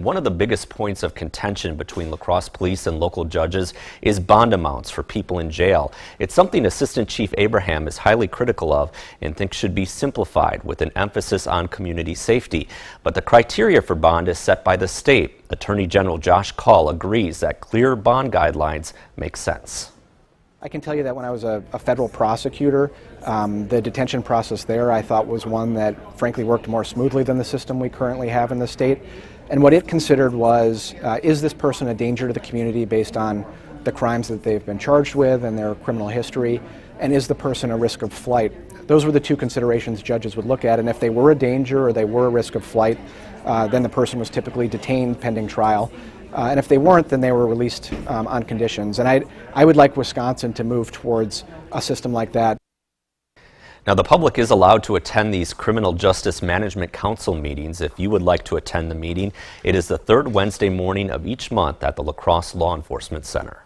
One of the biggest points of contention between La Crosse police and local judges is bond amounts for people in jail. It's something Assistant Chief Abraham is highly critical of and thinks should be simplified with an emphasis on community safety. But the criteria for bond is set by the state. Attorney General Josh Kaul agrees that clear bond guidelines make sense. I can tell you that when I was a, a federal prosecutor, um, the detention process there I thought was one that frankly worked more smoothly than the system we currently have in the state. And what it considered was uh, is this person a danger to the community based on the crimes that they've been charged with and their criminal history? And is the person a risk of flight? Those were the two considerations judges would look at. And if they were a danger or they were a risk of flight, uh, then the person was typically detained pending trial. Uh, and if they weren't, then they were released um, on conditions. And I, I would like Wisconsin to move towards a system like that. Now, the public is allowed to attend these Criminal Justice Management Council meetings. If you would like to attend the meeting, it is the third Wednesday morning of each month at the La Crosse Law Enforcement Center.